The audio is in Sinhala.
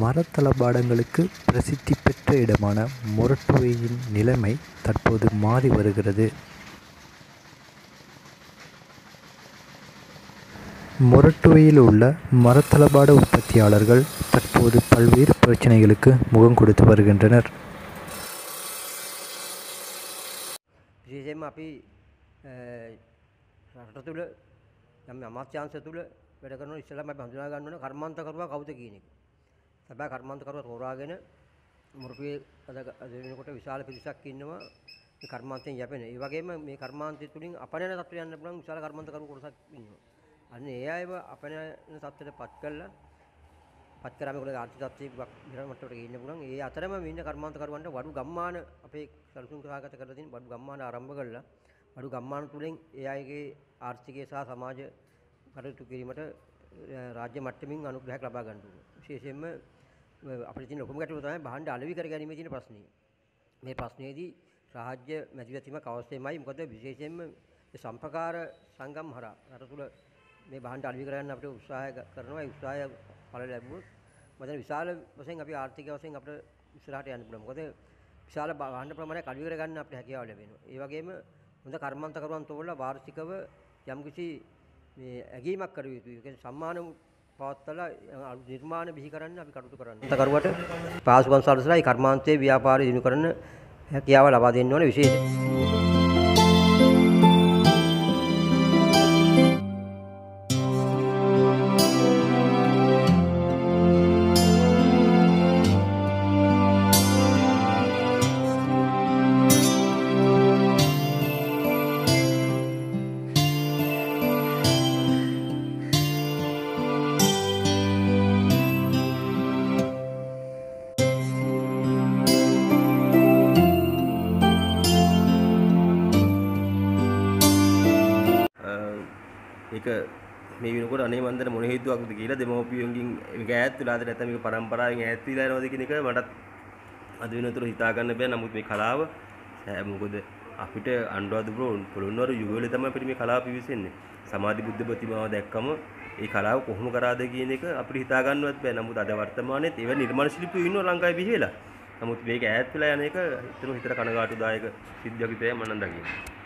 மரத்தளபாடங்களுக்கு பிரசித்தி பெற்ற இடமான மொரட்டுவையின் நிலைமை தற்போது மாறி வருகிறது மொரட்டுவையில் உள்ள மரத்தளபாட உற்பத்தியாளர்கள் தற்போது பல்வேறு பிரச்சனைகளுக்கு முகம் கொடுத்து வருகின்றனர் විශේෂයෙන්ම අපි රට තුළ යම් අමාත්‍යංශ තුළ වැඩ කරන ඉස්සෙල්ලාම අපි හඳුනා ගන්න ඕන කර්මාන්තකරුවා කවුද කියන එක. සැබෑ කර්මාන්තකරුවා තෝරාගෙන මුරුපේ අද අද වෙනකොට විශාල පිරිසක් ඉන්නවා මේ කර්මාන්තයෙන් යැපෙන. ඒ වගේම මේ කර්මාන්තය තුලින් අපනයන තත්ත්වයට යන්න පුළුවන් විශාල කර්මාන්තකරු කොටසක් ඉන්නවා. අන්න ඒ අයව අපනයන තත්ත්වයට පත් කළා පත් කරාම ඒගොල්ලෝ ආර්ථික තත්ත්වයේ විතර මට්ටමට ගේන්න පුළුවන්. ඒ අතරම මේ ඉන්න කර්මාන්තකරුවන්ට වඩු ගම්මාන අපේ සැලසුම් සහගත කරලා තියෙන වඩු ගම්මාන ආරම්භ කළා. වඩු ගම්මාන තුලින් ඒ අයගේ ආර්ථිකය සහ සමාජ කටයුතු කිරීමට රාජ්‍ය මට්ටමින් අනුග්‍රහයක් ලබා ගන්න ඕනේ. විශේෂයෙන්ම අපිට තියෙන ලොකුම ගැටලුව තමයි භාණ්ඩ අලෙවි කර ගැනීමේ තියෙන ප්‍රශ්නේ. මේ ප්‍රශ්නේදී රාජ්‍ය මැදිහත්වීමක් අවශ්‍යමයි. මොකද විශේෂයෙන්ම මේ සම්පකාර සංගම් හරහා රට තුළ මේ භාණ්ඩ අලෙවි කරගන්න අපිට උත්සාහය කරනවා. ඒ උත්සාහය ඵල ලැබුවොත් මම විශාල වශයෙන් අපි ආර්ථික වශයෙන් අපිට ඉස්සරහට යන්න පුළුවන්. මොකද විශාල භාණ්ඩ ප්‍රමාණයක් අලෙවි කරගන්න අපිට හැකියාව ලැබෙනවා. ඒ වගේම හොඳ කර්මාන්තකරුවන් තෝරලා වාර්ෂිකව යම්කිසි මේ ඇගීමක් කර යුතුයි. ඒ කියන්නේ සම්මාන පවත්වලා නිර්මාණ බිහි කරන්න අපි කටයුතු කරන්න. කරුවට පාසුකම් සලසලා ඒ කර්මාන්තයේ ව්‍යාපාරය දිනු කරන හැකියාව ලබා දෙන්න ඕනේ විශේෂයෙන්. ඒක මේ වෙනකොට අනේ මන්දර මොන හේතුවක්ද කියලා දෙමව්පියන්ගෙන් මේක ඈත් වෙලාද නැත්නම් මේක පරම්පරාවෙන් ඈත් වෙලා යනවද කියන එක මටත් අද වෙනතුරු හිතා ගන්න බෑ. නමුත් මේ කලාව මොකද අපිට අනුරාධපුර පොළොන්නරුව යුගවල තමයි අපිට මේ කලාව පිවිසෙන්නේ. සමාධි බුද්ධ ප්‍රතිමාව දැක්කම ඒ කලාව කොහොම කරාද කියන එක අපිට හිතා ගන්නවත් බෑ. නමුත් අද වර්තමානයේ ඒව නිර්මාණ ශිල්පීයෝ ඉන්නවා ලංකාවේ බිහිලා නමුත් මේක ඈත් වෙලා යන එක හිතන හිතට කනගාටුදායක සිද්ධියක් විතරයි මම නම් දකින්නේ.